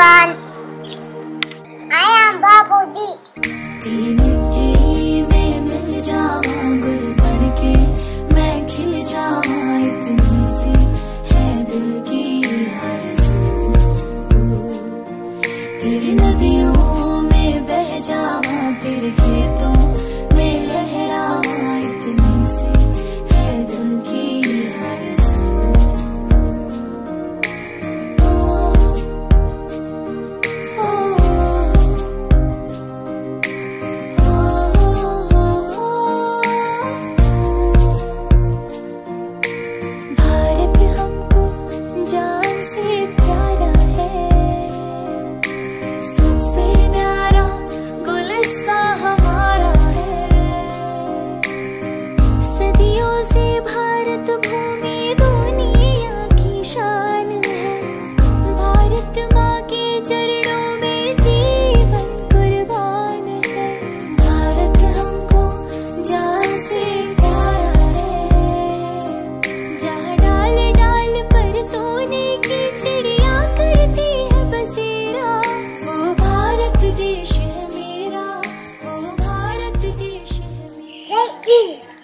everyone. I am Bubble D. Sim.